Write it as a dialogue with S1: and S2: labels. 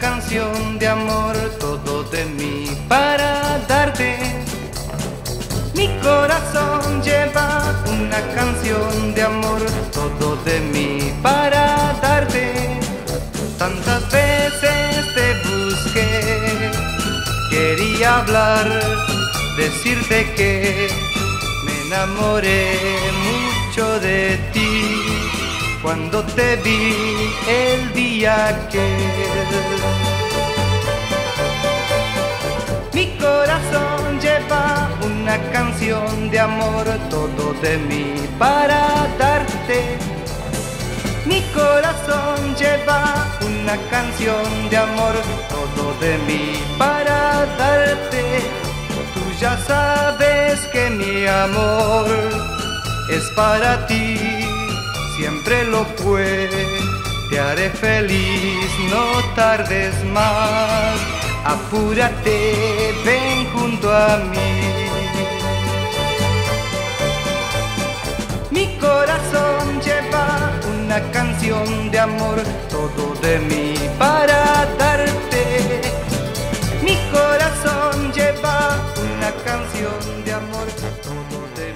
S1: canción de amor, todo de mí para darte. Mi corazón lleva una canción de amor, todo de mí para darte. Tantas veces te busqué, quería hablar, decirte que me enamoré cuando te vi el día que mi corazón lleva una canción de amor, todo de mí para darte. Mi corazón lleva una canción de amor, todo de mí para darte. Tú ya sabes que mi amor es para ti, siempre lo fue. Te haré feliz, no tardes más. Apúrate, ven junto a mí. Mi corazón lleva una canción de amor, todo de mí para darte. Mi corazón lleva una canción de amor, todo de